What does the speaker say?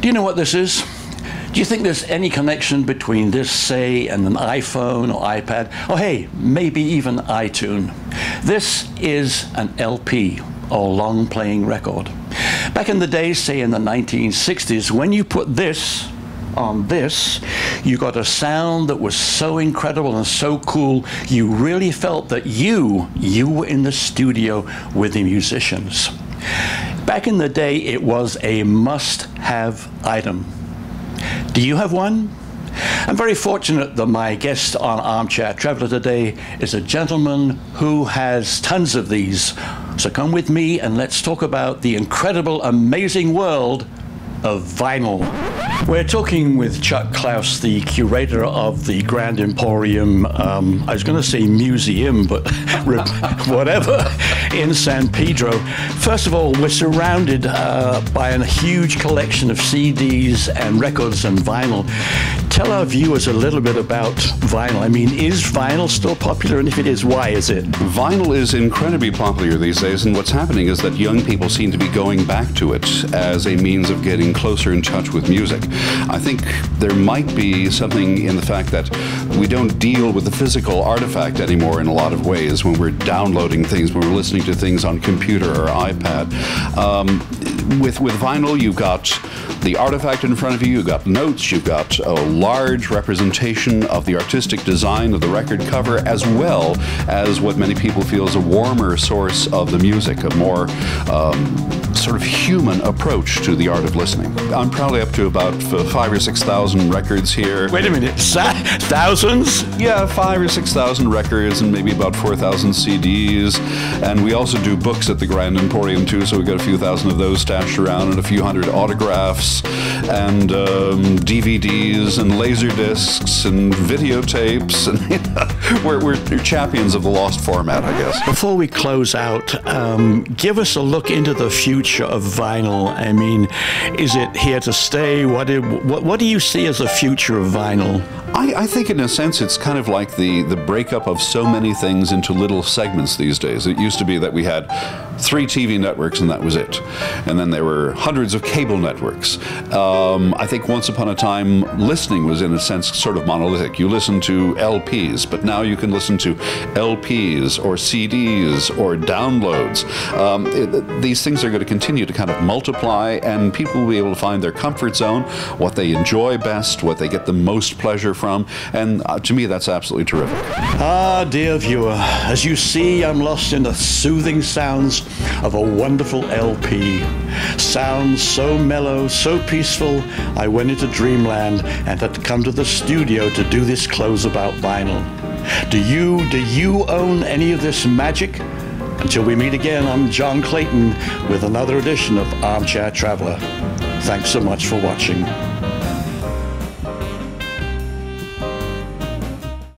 Do you know what this is? Do you think there's any connection between this, say, and an iPhone or iPad? Or hey, maybe even iTunes? This is an LP, or long playing record. Back in the days, say in the 1960s, when you put this on this, you got a sound that was so incredible and so cool, you really felt that you, you were in the studio with the musicians. Back in the day, it was a must have item. Do you have one? I'm very fortunate that my guest on Armchair Traveler today is a gentleman who has tons of these. So come with me and let's talk about the incredible, amazing world of vinyl. We're talking with Chuck Klaus, the curator of the Grand Emporium, um, I was going to say museum, but whatever, in San Pedro. First of all, we're surrounded uh, by a huge collection of CDs and records and vinyl. Tell our viewers a little bit about vinyl. I mean, is vinyl still popular? And if it is, why is it? Vinyl is incredibly popular these days, and what's happening is that young people seem to be going back to it as a means of getting closer in touch with music. I think there might be something in the fact that we don't deal with the physical artifact anymore in a lot of ways when we're downloading things, when we're listening to things on computer or iPad. Um, with with vinyl, you've got the artifact in front of you, you've got notes, you've got a large representation of the artistic design of the record cover, as well as what many people feel is a warmer source of the music, a more um, sort of human approach to the art of listening. I'm probably up to about five or six thousand records here. Wait a minute, thousands? Yeah, five or six thousand records and maybe about four thousand CDs. And we also do books at the Grand Emporium too, so we've got a few thousand of those stashed around and a few hundred autographs and um, DVDs and laser discs and videotapes. And we're, we're champions of the lost format, I guess. Before we close out, um, give us a look into the future of vinyl. I mean, is it here to stay? What, what, what do you see as the future of vinyl? I, I, think, in a sense, it's kind of like the, the breakup of so many things into little segments these days. It used to be that we had three TV networks and that was it. And then there were hundreds of cable networks. Um, I think once upon a time, listening was, in a sense, sort of monolithic. You listened to LPs, but now you can listen to LPs or CDs or downloads. Um, it, these things are going to continue to kind of multiply, and people will be able to find their comfort zone, what they enjoy best, what they get the most pleasure from. And uh, to me, that's absolutely terrific. Ah, dear viewer, as you see, I'm lost in the soothing sounds of a wonderful LP. Sounds so mellow, so peaceful, I went into dreamland and had to come to the studio to do this close about vinyl. Do you, do you own any of this magic? Until we meet again, I'm John Clayton with another edition of Armchair Traveler. Thanks so much for watching.